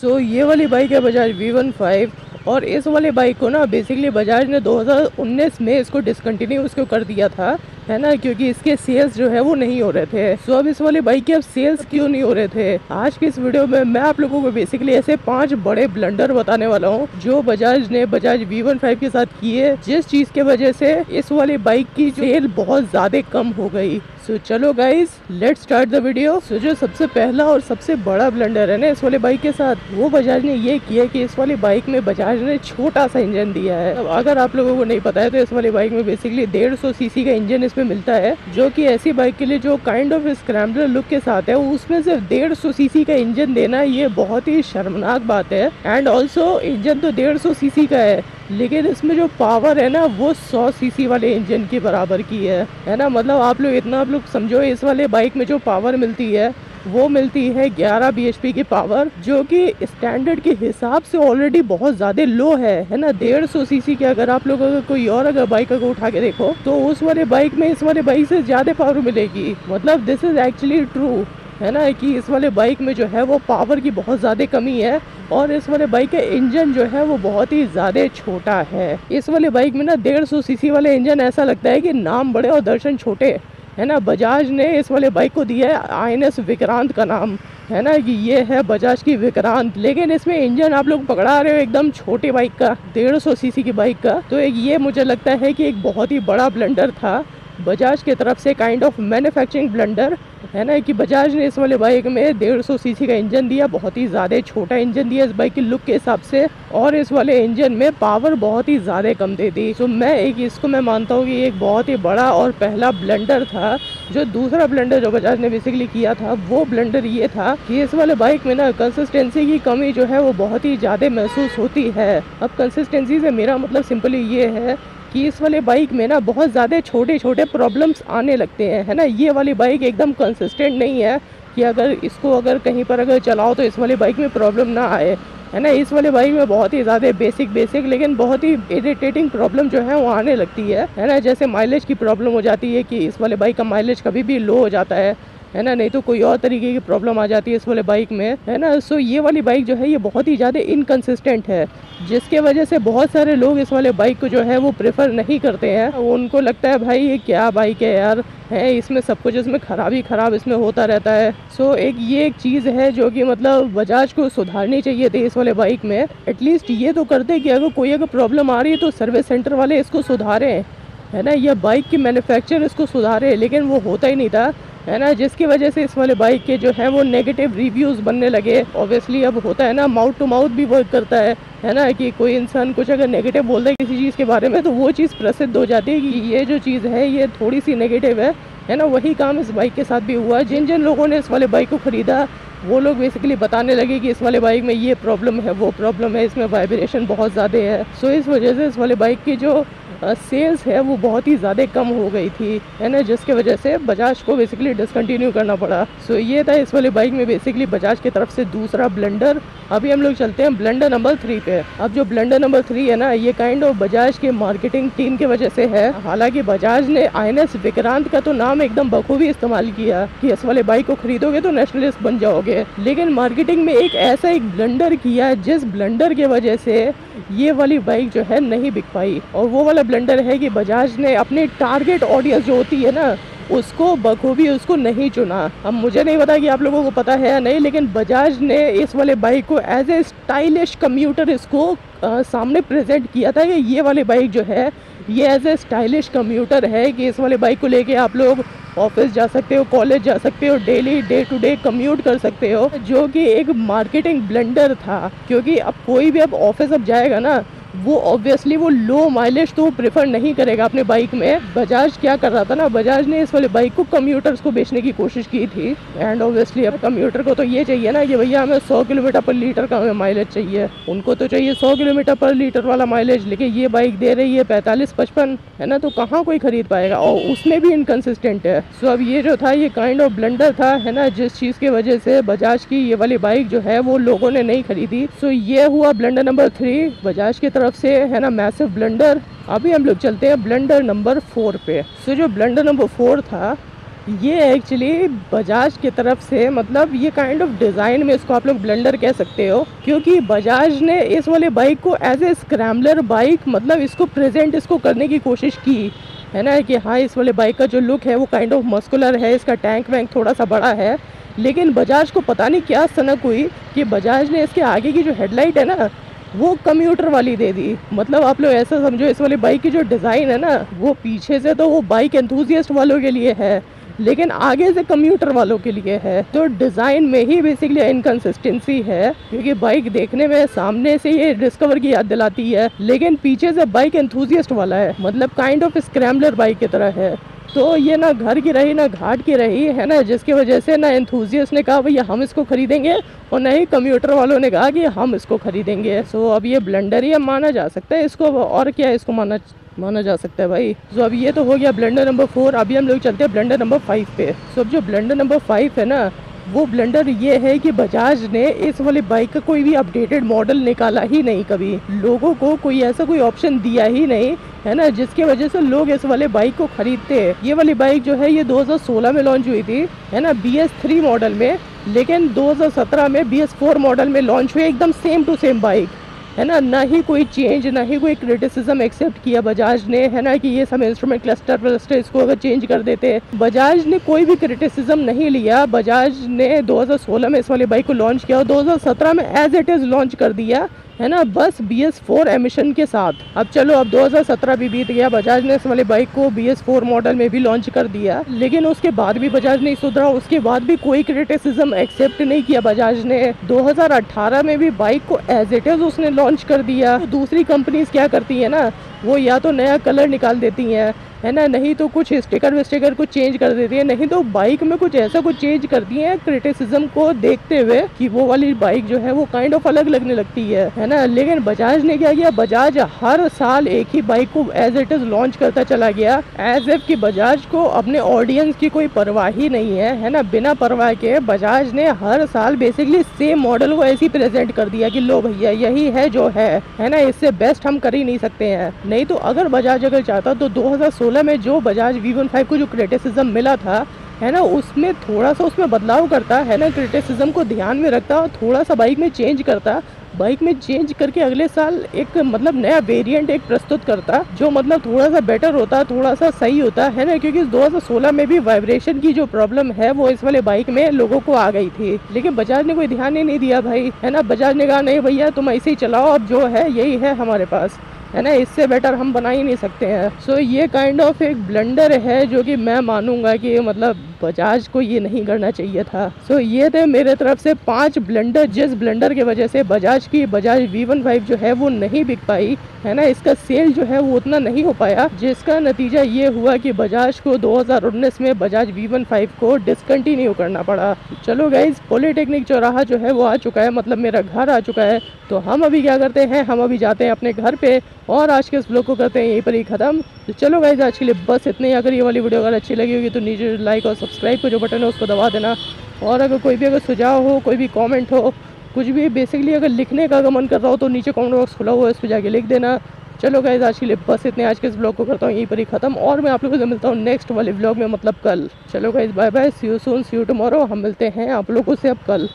सो so, ये वाली bike है बजाज वी वन फाइव और इस वाले बाइक को ना बेसिकली बजाज ने 2019 में इसको डिसकंटिन्यू उसको कर दिया था है ना? क्योंकि इसके सेल्स जो है वो नहीं हो रहे थे। सो so, अब इस वाले बाइक के अब सेल्स क्यों नहीं हो रहे थे? आज की इस वीडियो में मैं आप लोगों को बेसिकली ऐसे पाँच बड़े ब्लंडर बताने वाला हूँ जो बजाज ने बजाज वी वन फाइव के साथ किए जिस चीज़ के वजह से इस वाली बाइक की सेल बहुत ज़्यादा कम हो गई। सो so, चलो guys let start the video so जो सबसे पहला और सबसे बड़ा ब्लंडर है ना इस वाले बाइक के साथ वो बजाज ने ये किया कि इस वाली बाइक में बजाज ने छोटा सा इंजन दिया है। अब अगर आप लोगों को नहीं पता है तो इस वाली बाइक में बेसिकली डेढ़ सौ सीसी का इंजन इसमें मिलता है जो कि ऐसी बाइक के लिए जो काइंड ऑफ़ स्क्रैम्बलर लुक के साथ है उसमें सिर्फ़ डेढ़ सौ सीसी का इंजन देना ये बहुत ही शर्मनाक बात है। एंड ऑल्सो इंजन तो डेढ़ सौ सीसी का है। लेकिन इसमें जो पावर है ना, वो 100 सीसी वाले इंजन के बराबर की है। है ना? मतलब आप लोग इतना आप लोग समझो, इस वाले बाइक में जो पावर मिलती है, वो मिलती है 11 bhp की पावर जो कि स्टैंडर्ड के हिसाब से ऑलरेडी बहुत ज़्यादा लो है। है ना? डेढ़ सौ सी के अगर आप लोग अगर कोई और अगर बाइक अगर उठा के देखो तो उस वाले बाइक में इस वाले बाइक से ज़्यादा पावर मिलेगी। मतलब दिस इज़ एक्चुअली ट्रू है ना, कि इस वाले बाइक में जो है वो पावर की बहुत ज़्यादा कमी है और इस वाले बाइक का इंजन जो है वो बहुत ही ज़्यादा छोटा है। इस वाले बाइक में ना डेढ़ सौ सी वाले इंजन ऐसा लगता है कि नाम बड़े और दर्शन छोटे, है ना? बजाज ने इस वाले बाइक को दिया है आई एन एस विक्रांत का नाम, है ना? कि ये है बजाज की विक्रांत। लेकिन इसमें इंजन आप लोग पकड़ा रहे हो एकदम छोटे बाइक का, डेढ़ सौ सी की बाइक का। तो एक ये मुझे लगता है कि एक बहुत ही बड़ा ब्लंडर था। बजाज की तरफ़ से काइंड ऑफ़ मैन्युफैक्चरिंग ब्लंडर है ना, कि बजाज ने इस वाले बाइक में डेढ़ सौ सी का इंजन दिया, बहुत ही ज़्यादा छोटा इंजन दिया इस बाइक की लुक के हिसाब से, और इस वाले इंजन में पावर बहुत ही ज़्यादा कम दे दी। तो मैं एक, इसको मैं मानता हूँ कि एक बहुत ही बड़ा और पहला ब्लेंडर था, जो दूसरा ब्लेंडर जो बजाज ने बेसिकली किया था, वो ब्लेंडर ये था कि इस वाले बाइक में ना कंसिस्टेंसी की कमी जो है, वो बहुत ही ज़्यादा महसूस होती है। अब कंसिस्टेंसी से मेरा मतलब सिंपली ये है कि इस वाले बाइक में ना बहुत ज़्यादा छोटे छोटे प्रॉब्लम्स आने लगते हैं, है ना? ये वाली बाइक एकदम कंसिस्टेंट नहीं है कि अगर इसको अगर कहीं पर अगर चलाओ तो इस वाली बाइक में प्रॉब्लम ना आए, है ना? इस वाले बाइक में बहुत ही ज़्यादा बेसिक बेसिक लेकिन बहुत ही इरिटेटिंग प्रॉब्लम जो है वो आने लगती है है ना? जैसे माइलेज की प्रॉब्लम हो जाती है कि इस वाले बाइक का माइलेज कभी भी लो हो जाता है। है ना? नहीं तो कोई और तरीके की प्रॉब्लम आ जाती है इस वाले बाइक में, है ना? सो ये वाली बाइक जो है, ये बहुत ही ज़्यादा इनकन्सिस्टेंट है, जिसके वजह से बहुत सारे लोग इस वाले बाइक को जो है, वो प्रेफर नहीं करते हैं। उनको लगता है, भाई, ये क्या बाइक है यार? है, इसमें सब कुछ, इसमें खराबी खराब इसमें होता रहता है। सो एक, ये एक चीज़ है जो कि मतलब बजाज को सुधारनी चाहिए थी इस वाले बाइक में। एटलीस्ट ये तो करते कि अगर कोई अगर प्रॉब्लम आ रही है तो सर्विस सेंटर वाले इसको सुधारें, है ना? यह बाइक की मैन्युफैक्चर इसको सुधारे, लेकिन वो होता ही नहीं था। है ना, जिसकी वजह से इस वाले बाइक के जो है वो नेगेटिव रिव्यूज़ बनने लगे। ऑब्वियसली अब होता है ना माउथ टू माउथ भी वर्क करता है है ना, कि कोई इंसान कुछ अगर नेगेटिव बोलता है किसी चीज़ के बारे में तो वो चीज़ प्रसिद्ध हो जाती है कि ये जो चीज़ है, ये थोड़ी सी नेगेटिव है है ना, वही काम इस बाइक के साथ भी हुआ। जिन जिन लोगों ने इस वाले बाइक को ख़रीदा, वो लोग बेसिकली बताने लगे कि इस वाले बाइक में ये प्रॉब्लम है, वो प्रॉब्लम है, इसमें वाइब्रेशन बहुत ज़्यादा है। सो इस वजह से इस वाले बाइक की जो सेल्स है वो बहुत ही ज़्यादा कम हो गई थी है ना जिसके वजह से बजाज को बेसिकली डिसकंटिन्यू करना पड़ा। सो so, ये था इस वाली बाइक में बेसिकली बजाज की तरफ़ से दूसरा ब्लेंडर अभी हम लोग चलते हैं ब्लेंडर नंबर थ्री पे। अब जो ब्लेंडर नंबर थ्री है ना ये काइंड ऑफ़ बजाज के मार्केटिंग टीम की वजह से है। हालाँकि बजाज ने आई विक्रांत का तो नाम एकदम बखूबी इस्तेमाल किया कि इस वाले बाइक को खरीदोगे तो नेशनलिस्ट बन जाओगे। लेकिन मार्केटिंग में एक ऐसा एक ब्लेंडर किया जिस ब्लेंडर के वजह से ये वाली बाइक जो है नहीं बिक पाई। और वो वाला ब्लेंडर है कि बजाज ने अपने टारगेट ऑडियंस जो होती है ना उसको बखूबी उसको नहीं चुना। अब मुझे नहीं पता कि आप लोगों को पता है या नहीं लेकिन बजाज ने इस वाले बाइक को एज ए स्टाइलिश कम्यूटर इसको आ, सामने प्रेजेंट किया था कि ये वाली बाइक जो है ये एज ए स्टाइलिश कम्यूटर है कि इस वाले बाइक को लेके आप लोग ऑफ़िस जा सकते हो कॉलेज जा सकते हो daily day to day commute कर सकते हो। जो कि एक मार्केटिंग ब्लेंडर था क्योंकि अब कोई भी अब ऑफ़िस अब जाएगा ना वो ऑब्वियसली वो लो माइलेज तो प्रेफर नहीं करेगा अपने बाइक में। बजाज क्या कर रहा था ना बजाज ने इस वाले बाइक को कम्यूटर्स को बेचने की कोशिश की थी। एंड ऑब्वियसली अब कम्यूटर को तो ये चाहिए ना कि भैया हमें 100 किलोमीटर पर लीटर का हमें माइलेज चाहिए। उनको तो चाहिए 100 किलोमीटर पर लीटर वाला माइलेज लेकिन ये बाइक दे रही है पैंतालीस, पचपन, है ना? तो कहाँ कोई खरीद पाएगा? और उसमें भी इनकन्सिस्टेंट है। सो अब ये जो था, ये काइंड ऑफ़ ब्लेंडर था, है ना? जिस चीज़ की वजह से बजाज की ये वाली बाइक जो है, वो लोगों ने नहीं खरीदी। सो ये हुआ ब्लेंडर नंबर थ्री बजाज की तरफ़ से है ना मैसिव ब्लेंडर अभी हम लोग चलते हैं ब्लेंडर नंबर फोर पे। सो जो ब्लेंडर नंबर फोर था, ये एक्चुअली बजाज की तरफ़ से मतलब ये काइंड ऑफ़ डिज़ाइन में इसको आप लोग ब्लेंडर कह सकते हो, क्योंकि बजाज ने इस वाले बाइक को एज ए स्क्रैम्बलर बाइक मतलब इसको प्रेजेंट इसको करने की कोशिश की। है ना कि हाँ इस वाले बाइक का जो लुक है, वो काइंड ऑफ़ मस्कुलर है, इसका टैंक वैंक थोड़ा सा बड़ा है। लेकिन बजाज को पता नहीं क्या सनक हुई कि बजाज ने इसके आगे की जो हेडलाइट है ना वो कम्यूटर वाली दे दी। मतलब आप लोग ऐसा समझो, इस वाली बाइक की जो डिज़ाइन है ना, वो पीछे से तो वो बाइक एंथुजियस्ट वालों के लिए है, लेकिन आगे से कम्यूटर वालों के लिए है। तो डिज़ाइन में ही बेसिकली इनकन्सिस्टेंसी है, क्योंकि बाइक देखने में सामने से ये डिस्कवर की याद दिलाती है, लेकिन पीछे से बाइक एंथुजियस्ट वाला है। मतलब काइंड ऑफ़ स्क्रैम्बलर बाइक की तरह है। तो ये ना घर की रही, ना घाट की रही, है ना? जिसकी वजह से ना एंथूजियस ने कहा भैया हम इसको खरीदेंगे। और ना ही कम्प्यूटर वालों ने कहा कि हम इसको खरीदेंगे। सो अब ये ब्लेंडर ही माना जा सकता है। इसको और क्या इसको माना माना जा सकता है भाई? सो अब ये तो हो गया ब्लेंडर नंबर फोर अभी हम लोग चलते हैं ब्लेंडर नंबर फाइव पे। सो अब जो ब्लेंडर नंबर फाइव है ना वो ब्लेंडर ये है कि बजाज ने इस वाले बाइक का कोई भी अपडेटेड मॉडल निकाला ही नहीं कभी। लोगों को कोई ऐसा कोई ऑप्शन दिया ही नहीं, है ना, जिसकी वजह से लोग इस वाले बाइक को खरीदते हैं। ये वाली बाइक जो है, ये 2016 में लॉन्च हुई थी, है ना बी एस थ्री मॉडल में, लेकिन 2017 में बी एस फोर मॉडल में लॉन्च हुई, एकदम सेम टू सेम बाइक है ना? ना ही कोई चेंज ना ही कोई क्रिटिसिज्म एक्सेप्ट किया बजाज ने, है ना कि ये सब इंस्ट्रूमेंट क्लस्टर क्लस्टर इसको अगर चेंज कर देते बजाज ने कोई भी क्रिटिसिज्म नहीं लिया। बजाज ने 2016 में इस वाली बाइक को लॉन्च किया और 2017 में एज इट इज़ लॉन्च कर दिया। है ना? बस बी एस फोर एमिशन के साथ। अब चलो, अब 2017 भी बीत गया। बजाज ने इस वाले बाइक को बी एस फोर मॉडल में भी लॉन्च कर दिया। लेकिन उसके बाद भी बजाज नहीं सुधरा। उसके बाद भी कोई क्रिटिसिज्म एक्सेप्ट नहीं किया बजाज ने। 2018 में भी बाइक को एज इट इज़ उसने लॉन्च कर दिया। तो दूसरी कंपनीज़ क्या करती है ना? वो या तो नया कलर निकाल देती हैं। है ना? नहीं तो कुछ स्टिकर विस्टिकर कुछ चेंज कर देती है, नहीं तो बाइक में कुछ ऐसा कुछ चेंज करती है क्रिटिसिज्म को देखते हुए कि वो वाली बाइक जो है वो काइंड ऑफ़ अलग लगने लगती है है ना? लेकिन बजाज ने क्या किया? बजाज हर साल एक ही बाइक को एज इट इज़ लॉन्च करता चला गया एज एफ़ की बजाज को अपने ऑडियंस की कोई परवाह ही नहीं है है ना? बिना परवाह के बजाज ने हर साल बेसिकली सेम मॉडल को ऐसी प्रेजेंट कर दिया कि लो भैया, यही है जो है है ना? इससे बेस्ट हम कर ही नहीं सकते हैं। नहीं तो अगर बजाज अगर चाहता तो 2016 में जो बजाज वी वन फाइव को जो क्रिटिसिज्म मिला था, है ना, उसमें थोड़ा सा उसमें बदलाव करता, है ना क्रिटिसिज्म को ध्यान में रखता और थोड़ा सा बाइक में चेंज करता। बाइक में चेंज करके अगले साल एक मतलब नया वेरिएंट एक प्रस्तुत करता, जो मतलब थोड़ा सा बेटर होता, थोड़ा सा सही होता, है ना, क्योंकि 2016 में भी वाइब्रेशन की जो प्रॉब्लम है, वो इस वाले बाइक में लोगों को आ गई थी। लेकिन बजाज ने कोई ध्यान ही नहीं दिया भाई, है ना, बजाज ने कहा, नहीं भैया, तुम ऐसे ही चलाओ, अब जो है, यही है हमारे पास। है ना इससे बेटर हम बना ही नहीं सकते हैं। सो so, ये काइंड ऑफ़ एक ब्लंडर है जो कि मैं मानूँगा कि मतलब बजाज को ये नहीं करना चाहिए था। सो so, ये थे मेरे तरफ़ से पाँच ब्लेंडर जिस ब्लेंडर की वजह से बजाज की बजाज वी वन फाइव जो है वो नहीं बिक पाई है ना इसका सेल जो है वो उतना नहीं हो पाया जिसका नतीजा ये हुआ कि बजाज को 2019 में बजाज वी वन फाइव को डिसकंटिन्यू करना पड़ा। चलो गाइज़ पॉलीटेक्निक चौराहा जो है वो आ चुका है मतलब मेरा घर आ चुका है। तो हम अभी क्या करते हैं हम अभी जाते हैं अपने घर पे और आज के इस ब्लॉग को करते हैं यहीं पर ही ख़त्म। तो चलो गाइज़ आज के लिए बस इतने ही। अगर ये वाली वीडियो अगर अच्छी लगी होगी तो नीचे लाइक और सब्सक्राइब का जो बटन है उसको दबा देना। और अगर कोई भी अगर सुझाव हो, कोई भी कॉमेंट हो, कुछ भी बेसिकली अगर लिखने का अगर मन कर रहा हो तो नीचे कॉमेंट बॉक्स खुला हुआ है, उस पर जाके लिख देना। चलो गाइज़ आज के लिए बस इतने आज के इस ब्लॉग को करता हूँ यहीं पर ही खत्म। और मैं आप लोगों से मिलता हूँ नेक्स्ट वाले ब्लॉग में मतलब कल। चलो guys bye bye see you soon see you tomorrow हम मिलते हैं आप लोगों से अब कल।